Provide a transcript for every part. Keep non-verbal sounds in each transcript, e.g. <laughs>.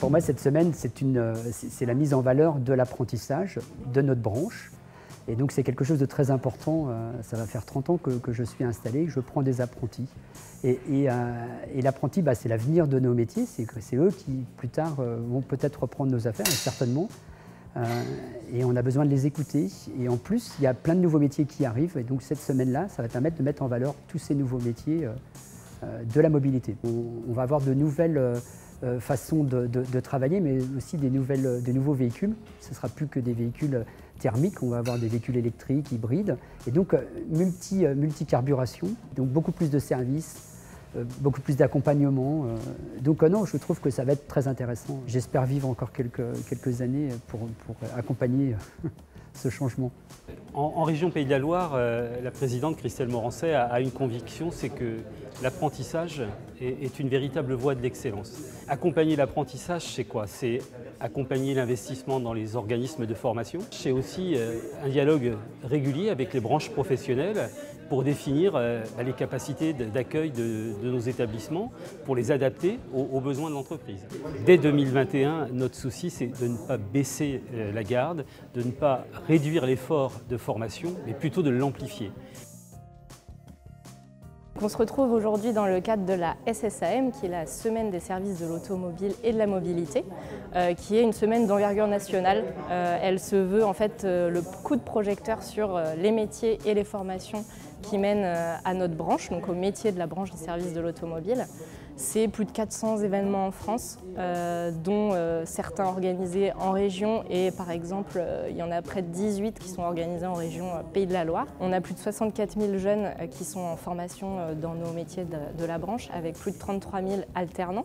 Pour moi, cette semaine, c'est la mise en valeur de l'apprentissage de notre branche. Et donc c'est quelque chose de très important. Euh, ça va faire 30 ans que, je suis installé, que je prends des apprentis. Et, euh, l'apprenti, bah, c'est l'avenir de nos métiers. C'est eux qui, plus tard, euh, vont peut-être reprendre nos affaires, certainement. et on a besoin de les écouter. Et en plus, il y a plein de nouveaux métiers qui arrivent. Et donc cette semaine-là, ça va permettre de mettre en valeur tous ces nouveaux métiers de la mobilité. On, va avoir de nouvelles façons de, travailler, mais aussi des, nouvelles, des nouveaux véhicules. Ce ne sera plus que des véhicules thermique, on va avoir des véhicules électriques, hybrides, et donc euh, multi, euh, multi-carburation, donc beaucoup plus de services, euh, beaucoup plus d'accompagnement. Donc non, je trouve que ça va être très intéressant. J'espère vivre encore quelques, années pour, pour accompagner <laughs> ce changement. En, région Pays de la Loire, la présidente Christelle Morancet a, une conviction, c'est que l'apprentissage est, est, une véritable voie de l'excellence. Accompagner l'apprentissage, c'est quoi? C'est accompagner l'investissement dans les organismes de formation. C'est aussi euh, un dialogue régulier avec les branches professionnelles pour définir euh, bah, les capacités d'accueil de, nos établissements, pour les adapter aux, besoins de l'entreprise. Dès 2021, notre souci, c'est de ne pas baisser euh, la garde, de ne pas réduire l'effort de formation, mais plutôt de l'amplifier. On se retrouve aujourd'hui dans le cadre de la SSAM, qui est la Semaine des services de l'automobile et de la mobilité, euh, qui est une semaine d'envergure nationale. Euh, elle se veut en fait euh, le coup de projecteur sur les métiers et les formations qui mènent à notre branche, donc au métier de la branche des services de l'automobile. C'est plus de 400 événements en France, euh, dont euh, certains organisés en région et par exemple, euh, il y en a près de 18 qui sont organisés en région Pays de la Loire. On a plus de 64 000 jeunes qui sont en formation dans nos métiers de, la branche avec plus de 33 000 alternants.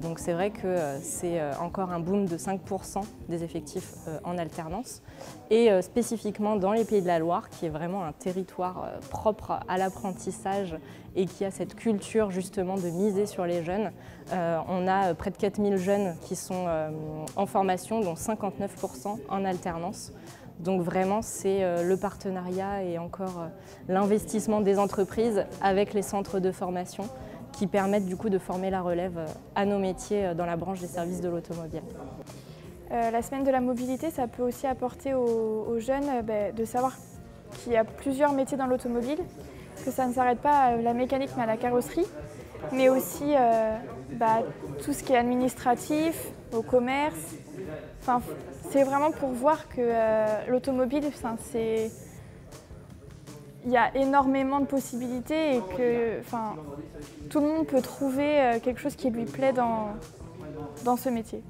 Donc c'est vrai que c'est encore un boom de 5% des effectifs en alternance. Et spécifiquement dans les Pays de la Loire, qui est vraiment un territoire propre à l'apprentissage et qui a cette culture justement de miser sur les jeunes. Euh, on a près de 4000 jeunes qui sont euh, en formation, dont 59% en alternance. Donc vraiment, c'est euh, le partenariat et encore l'investissement des entreprises avec les centres de formation qui permettent du coup de former la relève à nos métiers dans la branche des services de l'automobile. la semaine de la mobilité, ça peut aussi apporter aux, jeunes ben, de savoir qu'il y a plusieurs métiers dans l'automobile que ça ne s'arrête pas à la mécanique mais à la carrosserie, mais aussi euh, bah, tout ce qui est administratif, au commerce. Enfin, c'est vraiment pour voir que euh, l'automobile, c'est il y a énormément de possibilités et que tout le monde peut trouver euh, quelque chose qui lui plaît dans ce métier.